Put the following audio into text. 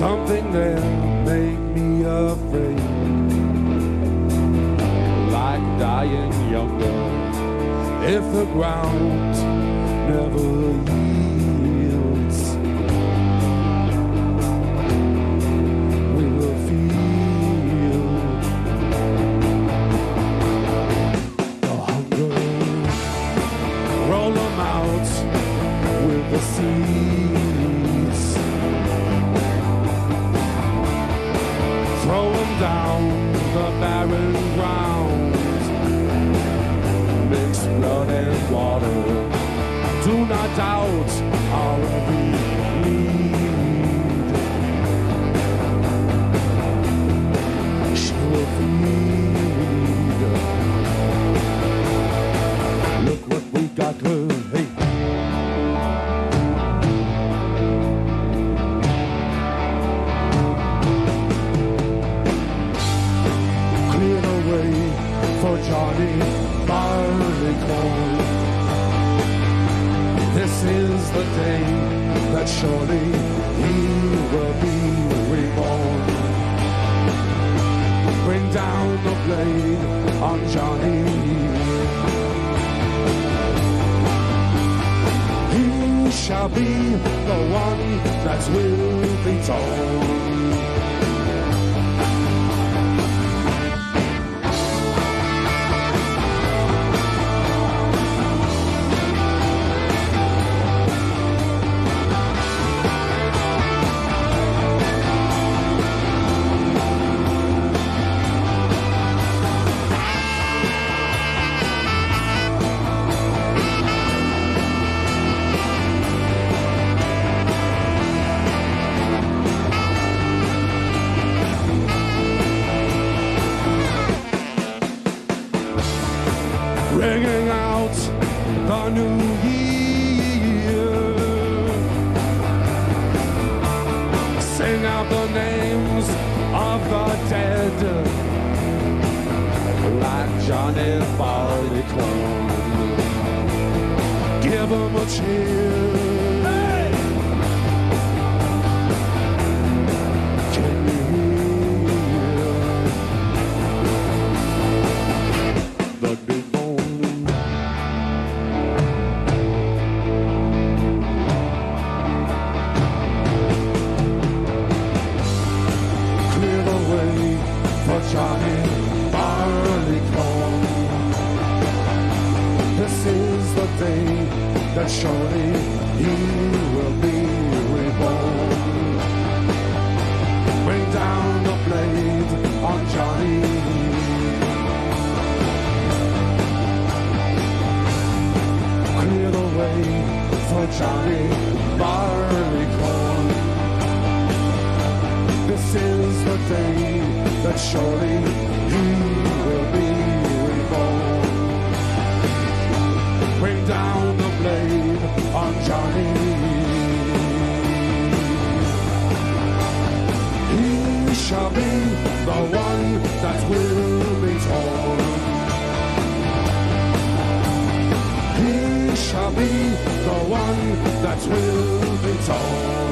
Something there made me afraid, like dying younger. If the ground never yields, down the barren ground. Mix blood and water. Do not doubt our need. She will feed. Look what we got her. For Johnny Barleycorn. This is the day that surely he will be reborn. Bring down the blade on Johnny. He shall be the one that will be torn. Johnny Barleycorn. Give them a cheer. Way for Johnny Barleycorn. This is the day that surely he will be reborn. Bring down the blade on Johnny. Clear the way for Johnny Barleycorn. This is the day that surely he will be reborn. Bring down the blade on Johnny. He shall be the one that will be torn. He shall be the one that will be torn.